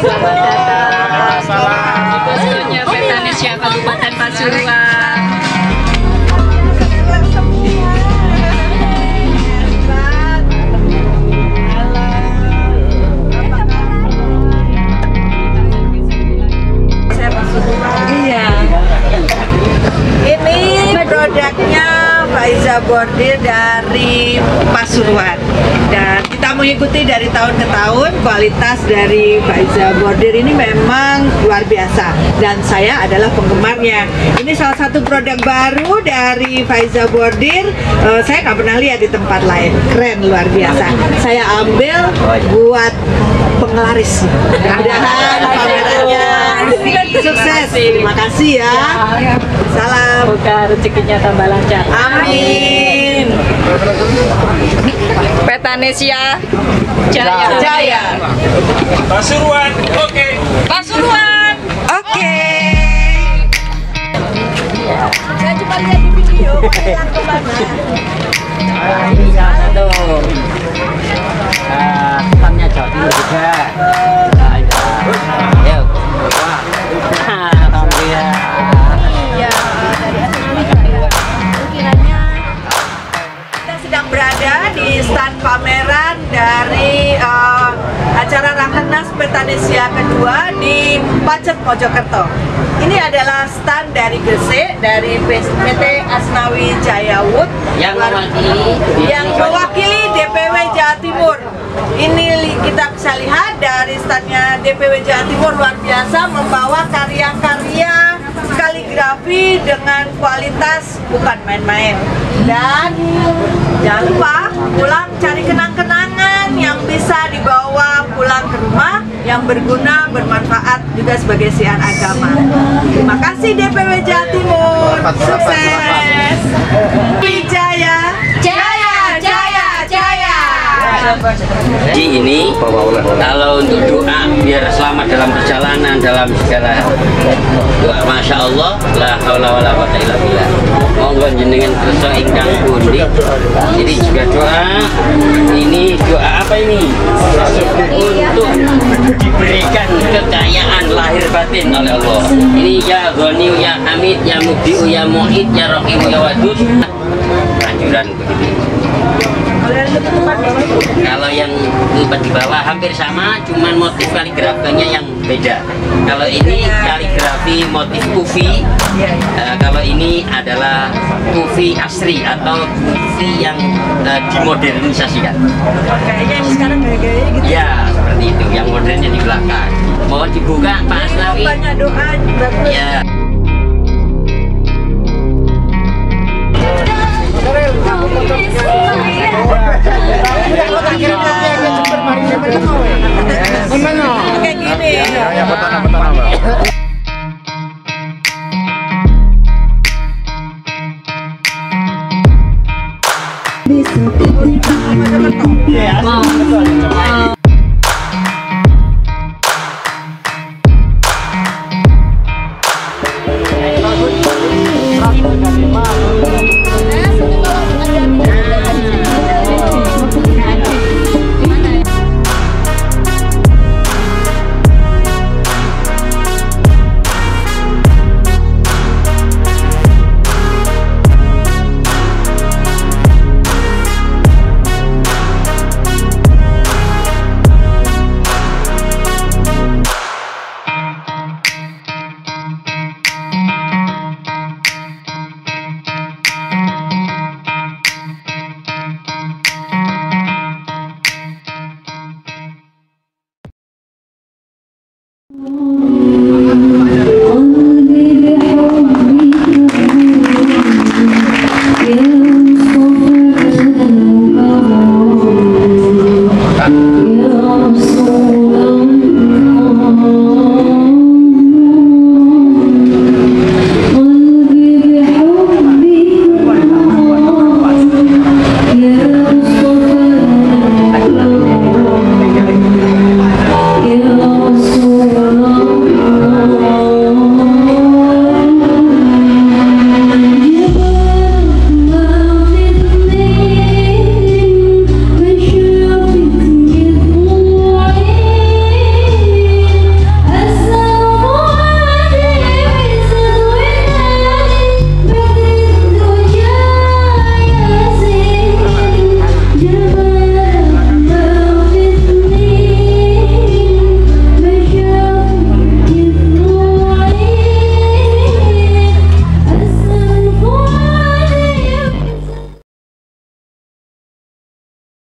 selamat datang. Di poskonya Petanesia Kabupaten Pasuruan. Faiza Bordir dari Pasuruan dan kita mengikuti dari tahun ke tahun kualitas dari Faiza Bordir ini memang luar biasa dan saya adalah penggemarnya. Ini salah satu produk baru dari Faiza Bordir. Eh, saya nggak pernah lihat di tempat lain. Keren luar biasa. Saya ambil buat penglaris. Mudah-mudahan pamerannya sukses. Terima kasih ya. Salam. Semoga rezekinya tambah lancar. Amin. Petanesia Jaya. Jaya. Pasuruan, oke. Pasuruan. Petanesia kedua di Pacet Mojokerto. Ini adalah stand dari Gresik dari PT Asnawi Jaya Wood Yang mewakili yang mewakili DPW Jawa Timur. Ini kita bisa lihat dari standnya DPW Jawa Timur luar biasa membawa karya-karya kaligrafi dengan kualitas bukan main-main. Dan jangan lupa pulang cari yang bisa dibawa pulang ke rumah yang berguna, bermanfaat juga sebagai siar agama. Terima kasih DPW Jawa Timur. Sukses. Jadi ini kalau untuk doa biar selamat dalam perjalanan dalam segala doa Masya Allah la haula wala quwata illa billah. Monggo jenengan kersa ingkang pundi. Jadi juga doa ini doa apa ini? Untuk diberikan kekayaan lahir batin oleh Allah. Ini ya Ghani ya Hamid ya Mubdi'u ya Mu'id ya Rahim ya Wadud. Anjuran begitu kalau yang empat di bawah hampir sama, cuman motif kaligrafinya yang beda. Kalau ini kaligrafi motif kufi, eh, kalau ini adalah kufi asri atau kufi yang eh, dimodernisasikan. Kayaknya yang sekarang gaya-gaya gitu. Ya, seperti itu. Yang modernnya di belakang. Mohon dibuka, Pak Asnawi. Banyak doa bagus. Ya. Wow.